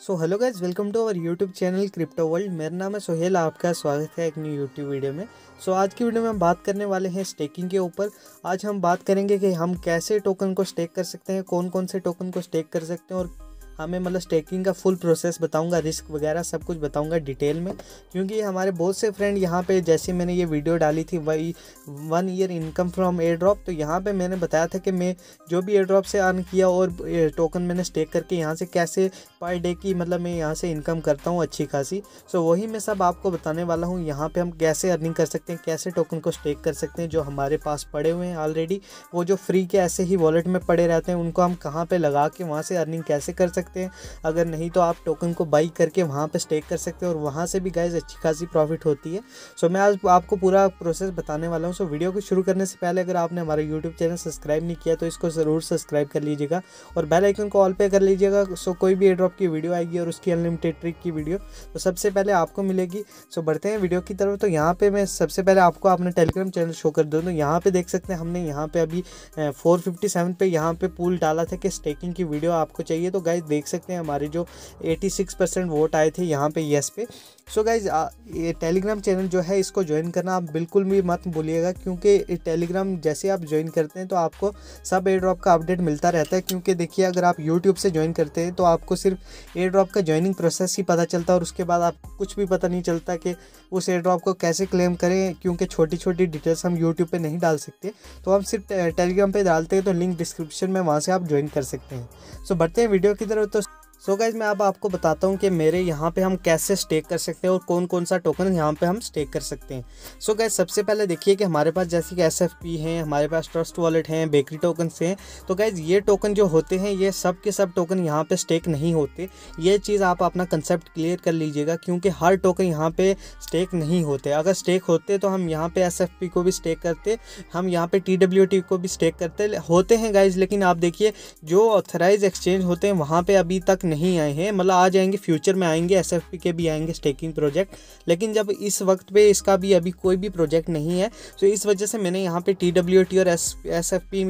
So hello guys welcome to our YouTube channel crypto world मेरा नाम है सोहेल आपका स्वागत है एक न्यू यूट्यूब वीडियो में। सो so, आज की वीडियो में हम बात करने वाले हैं स्टेकिंग के ऊपर। आज हम बात करेंगे कि हम कैसे टोकन को स्टेक कर सकते हैं कौन कौन से टोकन को स्टेक कर सकते हैं और हमें मतलब स्टेकिंग का फुल प्रोसेस बताऊँगा रिस्क वगैरह सब कुछ बताऊँगा डिटेल में, क्योंकि हमारे बहुत से फ्रेंड यहाँ पे जैसे मैंने ये वीडियो डाली थी, वही one year income from airdrop तो यहाँ पे मैंने बताया था कि मैं जो भी एयर ड्रॉप से अर्न किया और टोकन मैंने स्टेक करके यहाँ से कैसे पर डे की मतलब मैं यहाँ से इनकम करता हूँ अच्छी खासी। सो वही मैं सब आपको बताने वाला हूँ, यहाँ पर हम कैसे अर्निंग कर सकते हैं, कैसे टोकन को स्टेक कर सकते हैं, जो हमारे पास पड़े हुए हैं ऑलरेडी वो जो फ्री के ऐसे ही वॉलेट में पड़े रहते हैं, उनको हम कहाँ पर लगा के वहाँ से अर्निंग कैसे कर सकते हैं। अगर नहीं तो आप टोकन को बाई करके वहाँ पर स्टेक कर सकते हैं और वहाँ से भी गाइज़ अच्छी खासी प्रॉफिट होती है। सो मैं आज आपको पूरा प्रोसेस बताने वाला हूँ। सो वीडियो को शुरू करने से पहले अगर आपने हमारा यूट्यूब चैनल सब्सक्राइब नहीं किया तो इसको ज़रूर सब्सक्राइब कर लीजिएगा और बेल आइकन को ऑल पे कर लीजिएगा। सो कोई भी एड्रॉप की वीडियो आएगी और उसकी अनलिमिटेड ट्रिक की वीडियो तो सबसे पहले आपको मिलेगी। सो बढ़ते हैं वीडियो की तरफ़। तो यहाँ पे मैं सबसे पहले आपको अपना टेलीग्राम चैनल शो कर दूँ। तो यहाँ पे देख सकते हैं हमने यहाँ पे अभी फोर फिफ्टी सेवन पे यहाँ पे पूल डाला था कि स्टेकिंग की वीडियो आपको चाहिए। तो गाइज़ देख सकते हैं हमारे जो 86 परसेंट वोट आए थे यहाँ पे येस पे। सो so गाइज़ ये टेलीग्राम चैनल जो है, इसको ज्वाइन करना आप बिल्कुल भी मत भूलिएगा, क्योंकि टेलीग्राम जैसे आप ज्वाइन करते हैं तो आपको सब एयर ड्रॉप का अपडेट मिलता रहता है। क्योंकि देखिए, अगर आप यूट्यूब से ज्वाइन करते हैं तो आपको सिर्फ़ एयर ड्रॉप का ज्वाइनिंग प्रोसेस ही पता चलता है, और उसके बाद आप कुछ भी पता नहीं चलता कि उस एयर ड्रॉप को कैसे क्लेम करें, क्योंकि छोटी छोटी डिटेल्स हम यूट्यूब पर नहीं डाल सकते। तो हम सिर्फ़ टेलीग्राम पर डालते हैं तो लिंक डिस्क्रिप्शन में वहाँ से आप ज्वाइन कर सकते हैं। सो बढ़ते हैं वीडियो की तरफ़। तो सो गाइज़ मैं अब आपको बताता हूँ कि मेरे यहाँ पे हम कैसे स्टेक कर सकते हैं और कौन कौन सा टोकन यहाँ पे हम स्टेक कर सकते हैं। सो so गाइज़ सबसे पहले देखिए कि हमारे पास जैसे कि पी हैं, हमारे पास ट्रस्ट वॉलेट हैं बेकरी टोकन हैं। तो गाइज़ ये टोकन जो होते हैं, ये सब के सब टोकन यहाँ पे स्टेक नहीं होते। ये चीज़ आप अपना कंसेप्ट क्लियर कर लीजिएगा क्योंकि हर टोकन यहाँ पर स्टेक नहीं होते। अगर स्टेक होते तो हम यहाँ पर एस को भी स्टेक करते, हम यहाँ पर टी को भी स्टेक करते। होते हैं गाइज़ लेकिन आप देखिए, जो ऑथराइज एक्सचेंज होते हैं, वहाँ पर अभी तक नहीं आए हैं। मतलब आ जाएँगे फ्यूचर में आएँगे एसएफपी के भी आएँगे स्टेकिंग प्रोजेक्ट लेकिन जब इस वक्त पे इसका भी अभी कोई भी प्रोजेक्ट नहीं है तो इस वजह से मैंने यहाँ पे टी डब्ल्यू टी और एस एस एफ़ पी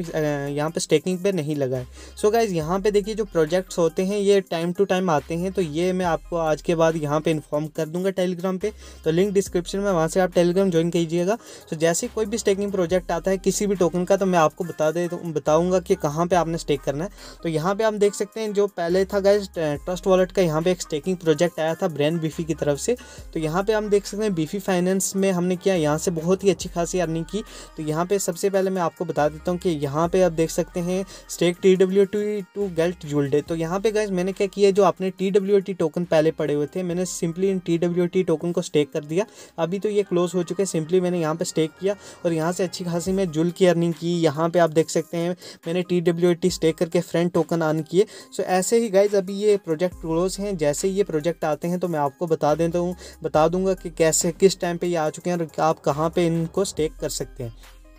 यहाँ पर स्टेकिंग पे नहीं लगाए सो गाइज़ यहाँ पे देखिए जो प्रोजेक्ट्स होते हैं, ये टाइम टू टाइम आते हैं। तो ये मैं आपको आज के बाद यहाँ पे इन्फॉर्म कर दूँगा टेलीग्राम पे। तो लिंक डिस्क्रिप्शन में, वहाँ से आप टेलीग्राम ज्वाइन कीजिएगा। तो जैसे कोई भी स्टेकिंग प्रोजेक्ट आता है, किसी भी टोकन का तो मैं आपको बता दे तो बताऊँगा कि कहाँ पर आपने स्टेक करना है। तो यहाँ पर आप देख सकते हैं, जो पहले था गाइज़ ट्रस्ट वॉलेट का यहाँ पे एक स्टेकिंग प्रोजेक्ट आया था ब्रेन बीफी की तरफ़ से। तो यहाँ पे हम देख सकते हैं बीफी फाइनेंस में हमने किया, यहाँ से बहुत ही अच्छी खासी अर्निंग की। तो यहाँ पे सबसे पहले मैं आपको बता देता हूँ कि यहाँ पे आप देख सकते हैं stake T W T to गेल्ट जुल्डे तो यहाँ पे गैस मैंने क्या किया जो आपने टी डब्ल्यू टी टोकन पहले पड़े हुए थे, मैंने सिंपली इन टी डब्ल्यू टी टोकन को स्टेक कर दिया। अभी तो ये क्लोज हो चुके हैं सिंपली मैंने यहाँ पर स्टेक किया और यहाँ से अच्छी खासी मैं जुल की अर्निंग की। यहाँ पर आप देख सकते हैं मैंने टी डब्ल्यू टी स्टेक करके फ्रेंड टोकन अर्न किए। सो ऐसे ही गाइज़ अभी ये प्रोजेक्ट क्लोज हैं, जैसे ये प्रोजेक्ट आते हैं तो मैं आपको बता देता हूँ, बता दूँगा कि कैसे, किस टाइम पे ये आ चुके हैं और आप कहाँ पे इनको स्टेक कर सकते हैं।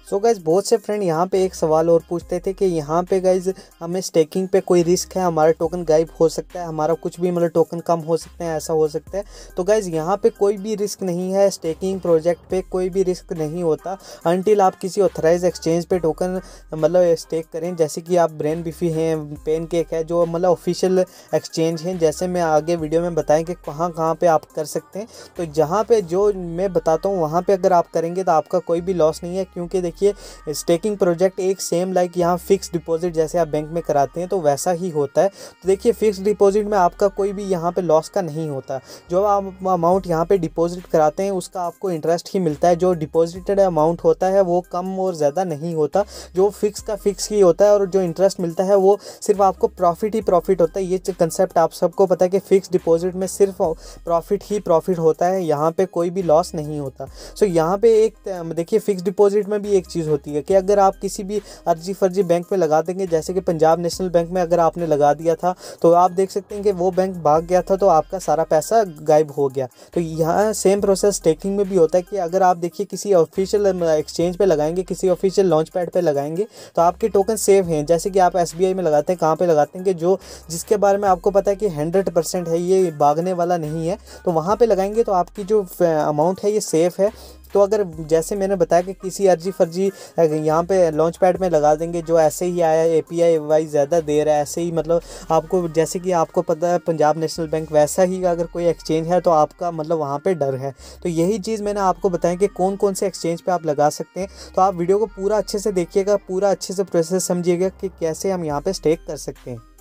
सो गाइज़ बहुत से फ्रेंड यहाँ पे एक सवाल और पूछते थे कि यहाँ पे गाइज़ हमें स्टेकिंग पे कोई रिस्क है? हमारा टोकन गायब हो सकता है, हमारा कुछ भी मतलब टोकन कम हो सकते हैं, ऐसा हो सकता है। तो गाइज़ यहाँ पे कोई भी रिस्क नहीं है स्टेकिंग प्रोजेक्ट पे कोई भी रिस्क नहीं होता अनटिल आप किसी ऑथराइज एक्सचेंज पे टोकन मतलब स्टेक करें। जैसे कि आप ब्रेन बिफी हैं पेन केक है, जो मतलब ऑफिशियल एक्सचेंज हैं। जैसे मैं आगे वीडियो में बताएँ कि कहाँ कहाँ पर आप कर सकते हैं। तो जहाँ पर जो मैं बताता हूँ, वहाँ पर अगर आप करेंगे तो आपका कोई भी लॉस नहीं है, क्योंकि देखिए स्टेकिंग प्रोजेक्ट एक सेम लाइक यहाँ फिक्स डिपॉजिट जैसे आप बैंक में कराते हैं तो वैसा ही होता है। तो देखिए फिक्स डिपॉजिट में आपका कोई भी यहाँ पे लॉस का नहीं होता। जो आप अमाउंट यहाँ पे डिपॉजिट कराते हैं, उसका आपको इंटरेस्ट ही मिलता है। जो डिपॉजिटेड अमाउंट होता है, वो कम और ज़्यादा नहीं होता। जो फिक्स का फिक्स ही होता है और जो इंटरेस्ट मिलता है, वो सिर्फ़ आपको प्रॉफिट ही प्रॉफिट होता है। ये कंसेप्ट आप सबको पता है कि फिक्स डिपॉजिट में सिर्फ़ प्रॉफिट ही प्रॉफिट होता है। यहाँ पे कोई भी लॉस नहीं होता। सो यहाँ पे एक, देखिए फिक्स डिपॉजिट में भी एक चीज़ होती है कि अगर आप किसी भी अर्जी फर्जी बैंक में लगा देंगे, जैसे कि पंजाब नेशनल बैंक में अगर आपने लगा दिया था तो आप देख सकते हैं कि वो बैंक भाग गया था तो आपका सारा पैसा गायब हो गया। तो यहाँ सेम प्रोसेस टेकिंग में भी होता है कि अगर आप देखिए किसी ऑफिशियल एक्सचेंज पर लगाएँगे, किसी ऑफिशियल लॉन्च पैड पर लगाएँगे तो आपके टोकन सेफ़ हैं। जैसे कि आप एसबीआई में लगाते हैं, कहाँ पर लगाते हैं कि जो, जिसके बारे में आपको पता है कि हंड्रेड है, ये भागने वाला नहीं है तो वहाँ पर लगाएँगे तो आपकी जो अमाउंट है, ये सेफ़ है। तो अगर जैसे मैंने बताया कि किसी अर्जी फर्जी यहाँ पे लॉन्च पैड में लगा देंगे, जो ऐसे ही आया ए पी आई वाई ज़्यादा दे रहा है, ऐसे ही मतलब आपको, जैसे कि आपको पता है पंजाब नेशनल बैंक वैसा ही अगर कोई एक्सचेंज है तो आपका मतलब वहाँ पर डर है। तो यही चीज़ मैंने आपको बताया कि कौन कौन से एक्सचेंज पर आप लगा सकते हैं। तो आप वीडियो को पूरा अच्छे से देखिएगा, पूरा अच्छे से प्रोसेस समझिएगा कि कैसे हम यहाँ पर स्टेक कर सकते हैं।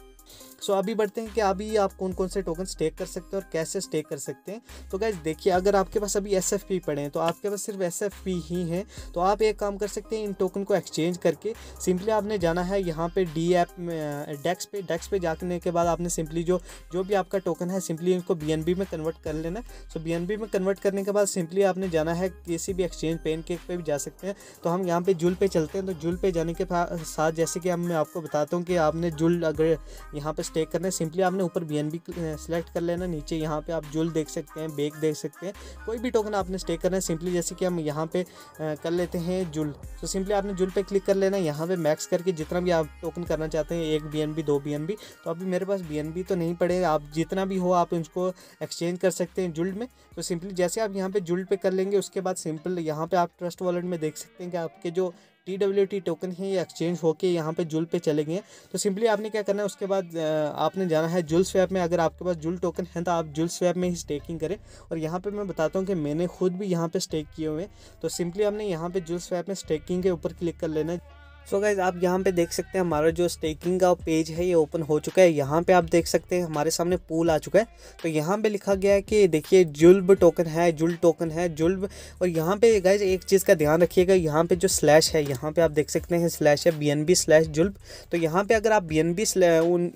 सो अभी बढ़ते हैं कि अभी आप कौन कौन से टोकन स्टेक कर सकते हैं और कैसे स्टेक कर सकते हैं। तो गाइज़ देखिए, अगर आपके पास अभी एस एफ़ पी पड़े हैं तो आपके पास सिर्फ़ एस एफ़ पी ही हैं। तो आप एक काम कर सकते हैं, इन टोकन को एक्सचेंज करके सिंपली आपने जाना है यहाँ पे डी ऐप में डेक्स पे। डेक्स पे जाने के बाद आपने सिंपली जो जो भी आपका टोकन है सिंपली इनको बी में कन्वर्ट कर लेना। सो बीएनबी में कन्वर्ट करने के बाद सिंपली आपने जाना है किसी भी एक्सचेंज पेन केक पे भी जा सकते हैं। तो हम यहाँ पे जुल पे चलते हैं। तो जुल पे जाने के साथ जैसे कि हम मैं आपको बताता हूँ कि आपने जुल अगर यहाँ पे स्टेक करना है। सिंपली आपने ऊपर बी एन सेलेक्ट कर लेना। नीचे यहाँ पे आप जुल देख सकते हैं बेक देख सकते हैं। कोई भी टोकन आपने स्टे करना है। सिंपली जैसे कि हम यहाँ पे कर लेते हैं जुल तो सिंपली आपने जुल पे क्लिक कर लेना यहाँ पे मैक्स करके जितना भी आप टोकन करना चाहते हैं, एक बीएनबी दो बी तो अभी मेरे पास BNB तो नहीं पड़े आप जितना भी हो, आप उसको एक्सचेंज कर सकते हैं जुल्ड में। तो सिंपली जैसे आप यहाँ पे जुल्ड पे कर लेंगे, उसके बाद सिंपल यहाँ पे आप ट्रस्ट वॉलेट में देख सकते हैं कि आपके जो टी डब्ल्यू टी टोकन है ये एक्सचेंज होके यहाँ पे जुल पे चले गए तो सिंपली आपने क्या करना है, उसके बाद आपने जाना है जुल स्वैप में। अगर आपके पास जुल टोकन है तो आप जुल स्वैप में ही स्टेकिंग करें। और यहाँ पे मैं बताता हूँ कि मैंने खुद भी यहाँ पे स्टेक किए हुए तो सिंपली आपने यहाँ पे जुल स्वैप में स्टेकिंग के ऊपर क्लिक कर लेना है। सो so गाइज़ आप यहाँ पे देख सकते हैं हमारा जो स्टेकिंग का पेज है, ये ओपन हो चुका है। यहाँ पे आप देख सकते हैं हमारे सामने पूल आ चुका है। तो यहाँ पे लिखा गया है कि देखिए, जुल्ब टोकन है, जुल्ब टोकन है, जुल्ब। और यहाँ पे गाइज़ एक चीज़ का ध्यान रखिएगा, यहाँ पे जो स्लैश है, यहाँ पे आप देख सकते हैं स्लैश है बी एन बी स्लैश जुल्ब। तो यहाँ पर अगर आप बी एन बी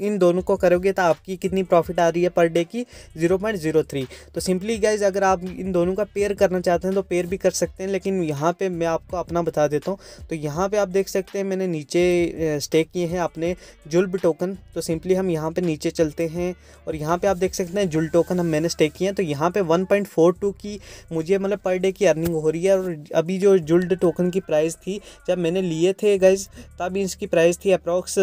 इन दोनों को करोगे तो आपकी कितनी प्रॉफिट आ रही है पर डे की? ज़ीरो पॉइंट ज़ीरो थ्री तो सिंपली गाइज़ अगर आप इन दोनों का पेयर करना चाहते हैं तो पेयर भी कर सकते हैं, लेकिन यहाँ पर मैं आपको अपना बता देता हूँ। तो यहाँ पर आप देख सकते हैं मैंने नीचे स्टेक किए हैं अपने जुल्ब टोकन तो सिंपली हम यहाँ पे नीचे चलते हैं और यहाँ पे आप देख सकते हैं जुल टोकन हम मैंने स्टेक किए हैं तो यहाँ पे 1.42 की मुझे मतलब पर डे की अर्निंग हो रही है और अभी जो जुल्ड टोकन की प्राइस थी, जब मैंने लिए थे गैज तब इसकी प्राइस थी अप्रॉक्स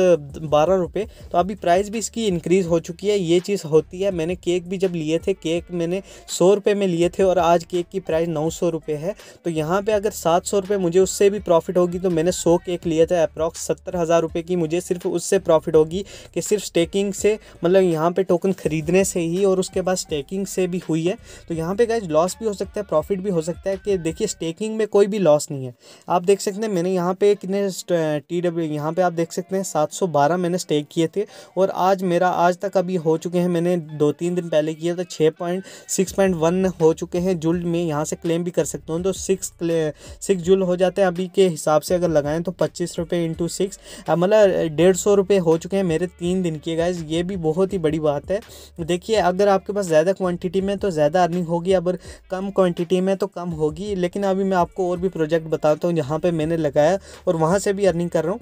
बारह रुपये तो अभी प्राइस भी इसकी इंक्रीज़ हो चुकी है, ये चीज़ होती है। मैंने केक भी जब लिए थे केक मैंने सौ रुपये में लिए थे और आज केक की प्राइस नौ सौ रुपये है तो यहाँ पर अगर सात सौ रुपये मुझे उससे भी प्रॉफिट होगी तो मैंने सौ केक लिए थे अप्रॉक्स सत्तर हज़ार रुपये की। मुझे सिर्फ़ उससे प्रॉफिट होगी कि सिर्फ़ स्टेकिंग से मतलब यहाँ पे टोकन ख़रीदने से ही और उसके बाद स्टेकिंग से भी हुई है। तो यहाँ पे गैज लॉस भी हो सकता है प्रॉफिट भी हो सकता है कि देखिए स्टेकिंग में कोई भी लॉस नहीं है। आप देख सकते हैं, मैंने यहाँ पे कितने टी डब्ल्यू यहाँ आप देख सकते हैं, सात सौ बारह मैंने स्टेक किए थे और आज मेरा, आज तक अभी हो चुके हैं, मैंने दो तीन दिन पहले किया था, छः पॉइंट सिक्स पॉइंट वन हो चुके हैं, जुल में यहाँ से क्लेम भी कर सकता हूँ। तो सिक्स सिक्स जुल हो जाते हैं अभी के हिसाब से अगर लगाएँ तो पच्चीस रुपये इंटू सिक्स मतलब डेढ़ सौ रुपये हो चुके हैं मेरे तीन दिन के गाइज़ ये भी बहुत ही बड़ी बात है। देखिए, अगर आपके पास ज़्यादा क्वान्टिटी में तो ज़्यादा अर्निंग होगी, अगर कम क्वान्टिटी में तो कम होगी। लेकिन अभी मैं आपको और भी प्रोजेक्ट बताता हूँ, जहाँ पर मैंने लगाया और वहाँ से भी अर्निंग कर रहा हूँ।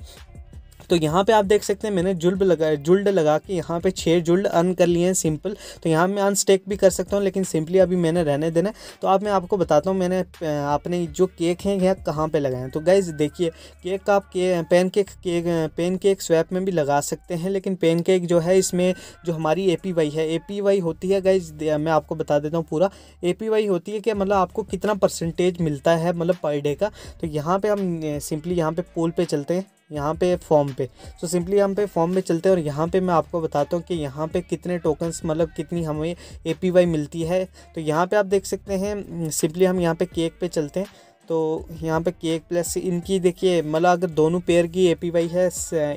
तो यहाँ पे आप देख सकते हैं, मैंने जुल्ब लगा, जुल्ड लगा के यहाँ पे छः जुल्ड अर्न कर लिए हैं, सिंपल। तो यहाँ मैं अनस्टेक भी कर सकता हूँ, लेकिन सिंपली अभी मैंने रहने देना तो आप मैं आपको बताता हूँ, मैंने अपने जो केक हैं, यह कहाँ पे लगाए हैं। तो गाइज़ देखिए केक आप के pancake cake pen cake swap में भी लगा सकते हैं, लेकिन पेन केक जो है, इसमें जो हमारी एपीवाई है एपीवाई होती है गाइज़ मैं आपको बता देता हूँ पूरा। एपीवाई होती है कि मतलब आपको कितना परसेंटेज मिलता है मतलब पर डे का। तो यहाँ पर हम सिंपली यहाँ पर पोल पर चलते हैं। यहाँ पे फॉर्म पे। सो सिंपली हम पे फॉर्म में चलते हैं और यहाँ पे मैं आपको बताता हूँ कि यहाँ पे कितने टोकन्स मतलब कितनी हमें ए मिलती है। तो यहाँ पे आप देख सकते हैं सिंपली हम यहाँ पे केक पे चलते हैं। तो यहाँ पे केक प्लस इनकी देखिए मतलब अगर दोनों पेयर की ए पी वाई है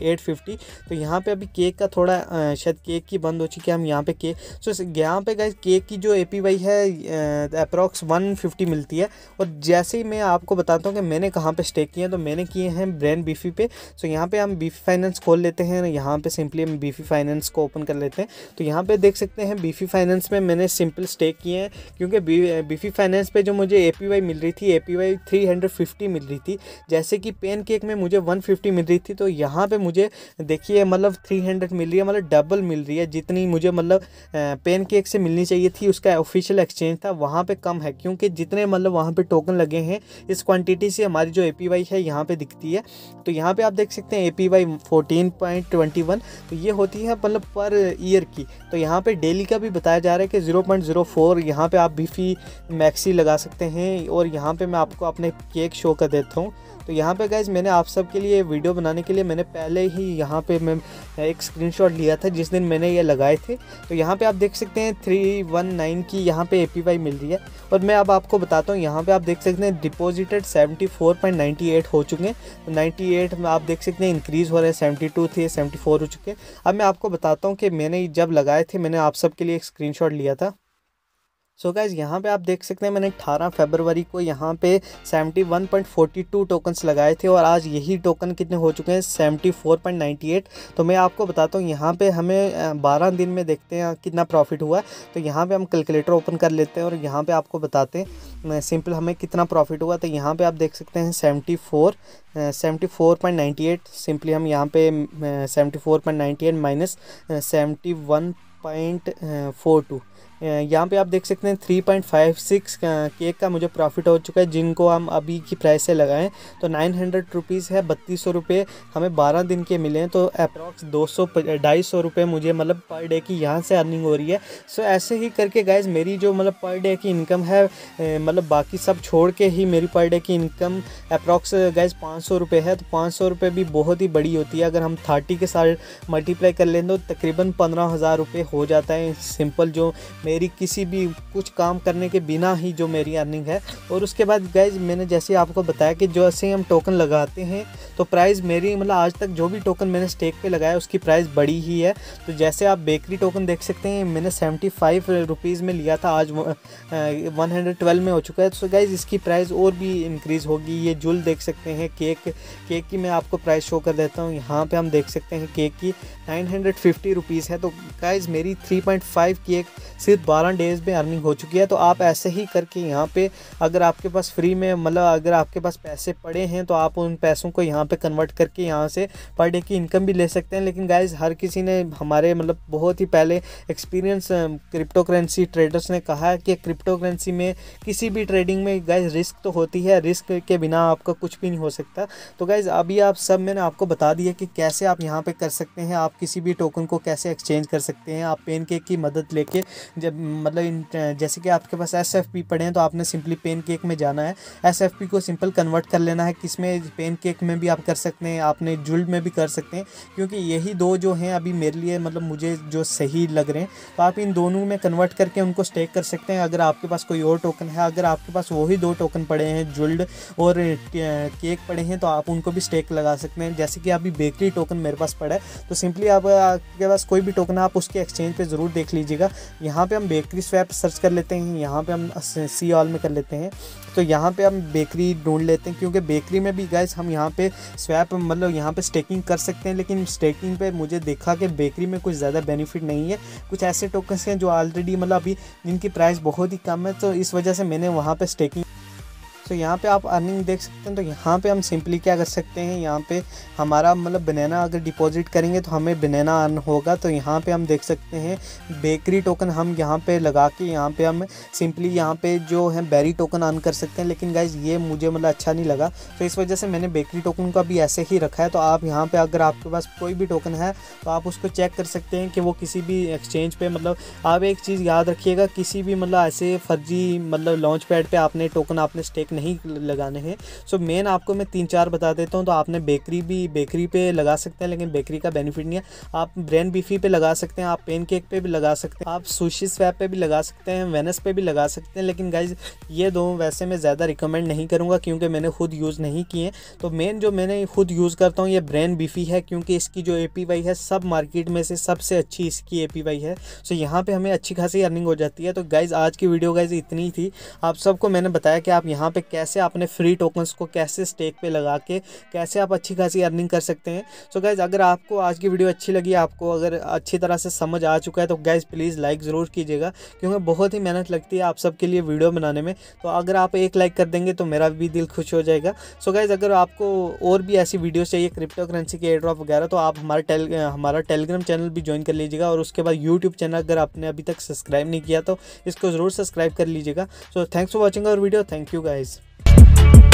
एट फिफ्टी तो यहाँ पे अभी केक का थोड़ा शायद केक की बंद हो चुकी है, हम यहाँ पे केक सो यहाँ पे गए केक की जो ए पी वाई है अप्रॉक्स वन फिफ्टी मिलती है, और जैसे ही मैं आपको बताता हूँ कि मैंने कहाँ पर स्टेक किए हैं तो मैंने किए हैं ब्रैंड बीफी पे सो यहाँ पर हम बीफी फाइनेंस खोल लेते हैं, यहाँ पर सिंपली हम बीफी फाइनेंस को ओपन कर लेते हैं तो यहाँ पर देख सकते हैं बीफी फाइनेंस में मैंने सिंपल स्टेक किए हैं, क्योंकि बीफी फाइनेंस पर जो मुझे ए पी वाई मिल रही थी ए पी वाई 350 मिल रही थी। जैसे कि पेन केक में मुझे 150 मिल रही थी तो यहाँ पे मुझे देखिए मतलब 300 मिल रही है मतलब डबल मिल रही है। जितनी मुझे मतलब पेन केक से मिलनी चाहिए थी, उसका ऑफिशियल एक्सचेंज था, वहाँ पे कम है, क्योंकि जितने मतलब वहाँ पे टोकन लगे हैं, इस क्वान्टिटी से हमारी जो ए है, यहाँ पर दिखती है। तो यहाँ पर आप देख सकते हैं ए पी वाई तो ये होती है मतलब पर ईयर की। तो यहाँ पर डेली का भी बताया जा रहा है कि ज़ीरो पॉइंट ज़ीरो फोर यहाँ पर आप भी फ़ी मैक्सी लगा सकते हैं, और यहाँ पर मैं आपको आपको अपने केक शो कर देता हूँ। तो यहाँ पे गाइज़ मैंने आप सब के लिए वीडियो बनाने के लिए मैंने पहले ही यहाँ पे मैं एक स्क्रीनशॉट लिया था, जिस दिन मैंने ये लगाए थे। तो यहाँ पे आप देख सकते हैं थ्री वन नाइन की यहाँ पे ए मिल रही है। और मैं अब आपको बताता हूँ, यहाँ पे आप देख सकते हैं deposited seventy four point ninety eight हो चुके हैं। तो नाइन्टी एट में आप देख सकते हैं इंक्रीज़ हो रहे हैं सेवेंटी टू थे सेवेंटी फोर हो चुके हैं। अब मैं आपको बताता हूँ कि मैंने जब लगाए थे, मैंने आप सब के लिए एक स्क्रीन लिया था। सो so गाइज़ यहाँ पे आप देख सकते हैं, मैंने 18 फरवरी को यहाँ पे 71.42 टोकन्स लगाए थे और आज यही टोकन कितने हो चुके हैं? 74.98 तो मैं आपको बताता हूँ, यहाँ पे हमें 12 दिन में देखते हैं कितना प्रॉफिट हुआ तो यहाँ पे हम कैलकुलेटर ओपन कर लेते हैं और यहाँ पे आपको बताते हैं सिंपल हमें कितना प्रॉफिट हुआ तो यहाँ पर आप देख सकते हैं seventy four seventy four point ninety eight simply हम यहाँ पे seventy four point ninety eight minus seventy one point four two यहाँ पे आप देख सकते हैं three point five six cake का मुझे प्रॉफिट हो चुका है, जिनको हम अभी की प्राइस से लगाएँ तो नाइन हंड्रेड रुपीज़ है, बत्तीस सौ रुपये हमें बारह दिन के मिले हैं तो अप्रॉक्स दो सौ ढाई सौ रुपये मुझे मतलब पर डे की यहाँ से अर्निंग हो रही है। सो ऐसे ही करके गाइज़ मेरी जो मतलब पर डे की इनकम है मतलब बाकी सब छोड़ के ही मेरी पर डे की इनकम अप्रॉक्स गाइज़ पाँच सौ रुपये है तो पाँच सौ रुपये भी बहुत ही बड़ी होती है। अगर हम थर्टी के साथ मल्टीप्लाई कर लें तो तकरीबन पंद्रह हज़ार रुपये हो जाता है सिंपल जो मेरी किसी भी कुछ काम करने के बिना ही जो मेरी अर्निंग है। और उसके बाद गैज मैंने जैसे आपको बताया कि जो ऐसे हम टोकन लगाते हैं तो प्राइस मेरी मतलब आज तक जो भी टोकन मैंने स्टेक पे लगाया, उसकी प्राइस बड़ी ही है। तो जैसे आप बेकरी टोकन देख सकते हैं, मैंने सेवेंटी फाइव रुपीज़ में लिया था, आज वन हंड्रेड ट्वेल्व में हो चुका है। तो गाइज़ इसकी प्राइस और भी इंक्रीज़ होगी। ये जुल देख सकते हैं केक केक की मैं आपको प्राइस शो कर देता हूँ। यहाँ पर हम देख सकते हैं केक की नाइन हंड्रेड फिफ्टी रुपीज़ है। तो गाइज़ मेरी थ्री पॉइंट फाइव केक सिर्फ़ बारह डेज़ में अर्निंग हो चुकी है तो आप ऐसे ही करके यहाँ पे अगर आपके पास फ्री में मतलब अगर आपके पास पैसे पड़े हैं तो आप उन पैसों को यहाँ पे कन्वर्ट करके यहाँ से पर डे की इनकम भी ले सकते हैं। लेकिन गाइज़ हर किसी ने हमारे मतलब बहुत ही पहले एक्सपीरियंस क्रिप्टो करेंसी ट्रेडर्स ने कहा कि क्रिप्टो करेंसी में किसी भी ट्रेडिंग में गाइज़ रिस्क तो होती है रिस्क के बिना आपका कुछ भी नहीं हो सकता। तो गाइज़ अभी आप सब मैंने आपको बता दिया कि कैसे आप यहाँ पे कर सकते हैं, आप किसी भी टोकन को कैसे एक्सचेंज कर सकते हैं, आप पेन केक की मदद लेके जब मतलब जैसे कि आपके पास एस एफ़ पी पड़े हैं तो आपने सिंपली पेन केक में जाना है। एस एफ़ पी को सिंपल कन्वर्ट कर लेना है। किसमें? पेन केक में भी आप कर सकते हैं, आपने जुल्ड में भी कर सकते हैं, क्योंकि यही दो जो हैं अभी मेरे लिए मतलब मुझे जो सही लग रहे हैं। तो आप इन दोनों में कन्वर्ट करके उनको स्टेक कर सकते हैं। अगर आपके पास कोई और टोकन है, अगर आपके पास वही दो टोकन पड़े हैं, जुल्ड और केक पड़े हैं तो आप उनको भी स्टेक लगा सकते हैं। जैसे कि अभी बेकरी टोकन मेरे पास पड़ा है तो सिंपली आप, आपके पास कोई भी टोकन है, आप उसके एक्सचेंज पर ज़रूर देख लीजिएगा। यहाँ पे हम बेकरी स्वैप सर्च कर लेते हैं, यहाँ पे हम सी ऑल में कर लेते हैं। तो यहाँ पे हम बेकरी ढूंढ लेते हैं, क्योंकि बेकरी में भी गैस हम यहाँ पे स्वैप मतलब यहाँ पे स्टेकिंग कर सकते हैं, लेकिन स्टेकिंग पे मुझे देखा कि बेकरी में कुछ ज़्यादा बेनिफिट नहीं है। कुछ ऐसे टोकन्स हैं जो ऑलरेडी मतलब अभी जिनकी प्राइस बहुत ही कम है तो इस वजह से मैंने वहाँ पर स्टेकिंग तो यहाँ पे आप अर्निंग देख सकते हैं तो यहाँ पे हम सिंपली क्या कर सकते हैं, यहाँ पे हमारा मतलब बनाना अगर डिपॉजिट करेंगे तो हमें बनाना अर्न होगा तो यहाँ पे हम देख सकते हैं बेकरी टोकन हम यहाँ पे लगा के यहाँ पे हम सिंपली यहाँ पे जो है बेरी टोकन अर्न कर सकते हैं, लेकिन गाइज़ ये मुझे मतलब अच्छा नहीं लगा। तो इस वजह से मैंने बेकरी टोकन का भी ऐसे ही रखा है तो आप यहाँ पर अगर आपके पास कोई भी टोकन है तो आप उसको चेक कर सकते हैं कि वो किसी भी एक्सचेंज पर मतलब आप एक चीज़ याद रखिएगा, किसी भी मतलब ऐसे फर्जी मतलब लॉन्च पैड पर आपने टोकन आपने स्टेक नहीं लगाने हैं। सो मेन आपको मैं तीन चार बता देता हूँ तो आपने बेकरी भी बेकरी पे लगा सकते हैं, लेकिन बेकरी का बेनिफिट नहीं है। आप ब्रेन बीफी पे लगा सकते हैं, आप पेन केक पे भी लगा सकते हैं, आप सुशी स्वैप पे भी लगा सकते हैं वेनस पे भी लगा सकते हैं, लेकिन गाइज़ ये दो वैसे मैं ज़्यादा रिकमेंड नहीं करूँगा, क्योंकि मैंने खुद यूज़ नहीं किए तो मेन जो मैंने खुद यूज़ करता हूँ, ये ब्रेन बीफी है, क्योंकि इसकी जो एपीवाई है, सब मार्केट में से सबसे अच्छी इसकी एपीवाई है। सो यहाँ पर हमें अच्छी खासी अर्निंग हो जाती है। तो गाइज़ आज की वीडियो गाइज़ इतनी थी। आप सबको मैंने बताया कि आप यहाँ पर कैसे आपने फ्री टोकन्स को कैसे स्टेक पे लगा के कैसे आप अच्छी खासी अर्निंग कर सकते हैं? सो गैज़ अगर आपको आज की वीडियो अच्छी लगी, आपको अगर अच्छी तरह से समझ आ चुका है तो गैज़ प्लीज़ लाइक ज़रूर कीजिएगा, क्योंकि बहुत ही मेहनत लगती है आप सबके लिए वीडियो बनाने में। तो अगर आप एक लाइक कर देंगे तो मेरा भी दिल खुश हो जाएगा। सो गैज़ अगर आपको और भी ऐसी वीडियोज़ चाहिए क्रिप्टो करेंसी के एयर ड्रॉप वगैरह तो आप हमारे टेल हमारा टेलीग्राम चैनल भी ज्वाइन कर लीजिएगा, और उसके बाद यूट्यूब चैनल अगर आपने अभी तक सब्सक्राइब नहीं किया तो इसको ज़रूर सब्सक्राइब कर लीजिएगा। सो थैंक्स फॉर वॉचिंग और video thank you guys Thank you.